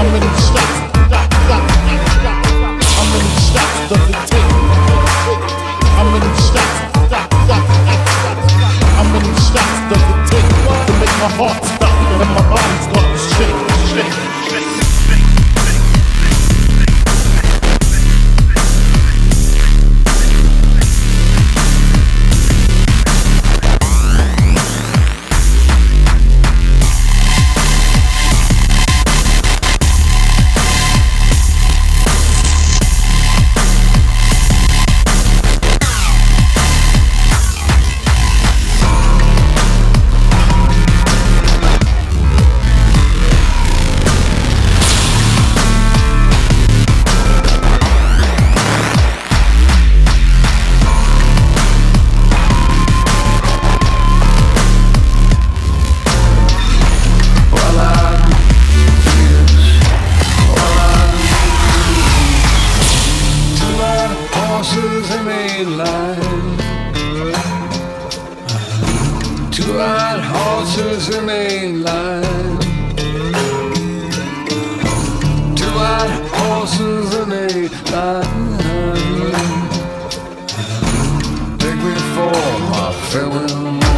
Unlimited shots. Unlimited shots. Take. Shots. Shots. Take. To make my heart stop. Two-eyed horses in a line. Two-eyed horses in a line. Take me for my farewell.